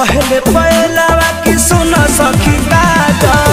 कहेले पहला की सुन सखी काजल